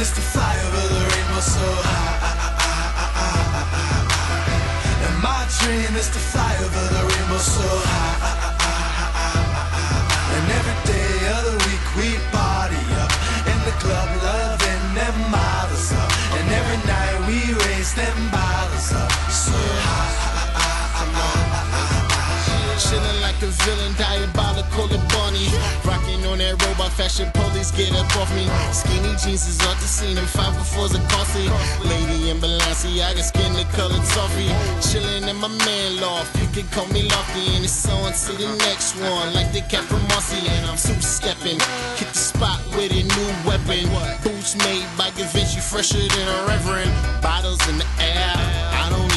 is to fly over the rainbow so high. And my dream is to fly over the rainbow so high. And every day of the week we party up in the club, loving them models up. And every night we raise them bottles up so high. A villain, diabolical and bunny. Rocking on that robot fashion, police get up off me. Skinny jeans is off the scene, and 504s are costly. Lady in Balenciaga, skin the color toffee. Chillin' in my man loft, you can call me Lofty. And it's on to the next one, like the cat from Marcy. And I'm two stepping, hit the spot with a new weapon. Boots made by Givenchy, fresher than a reverend. Bottles in the air, I don't.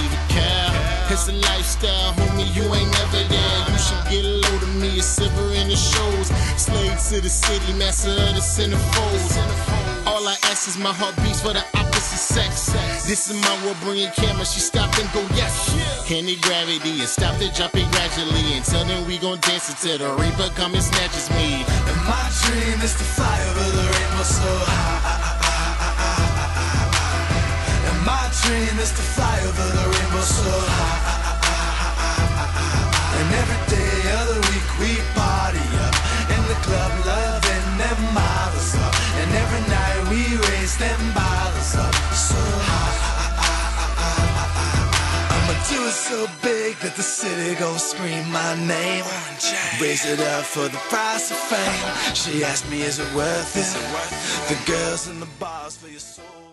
It's a lifestyle, homie, you ain't never there. You should get a load of me, a silver in the shows. Slave to the city, master of the centerfolds. All I ask is my heart beats for the opposite sex. This is my world, bring your camera, she stop and go, yes. Candy gravity and stop to drop it gradually. And tell them we gon' dance until the reaper come and snatches me. And my dream is to fly over the rainbow so high. My dream is to fly over the rainbow so high. Them bottles up so high. I'ma do it so big that the city gon' scream my name. Raise it up for the price of fame. She asked me, is it worth it? The girls in the bars for your soul.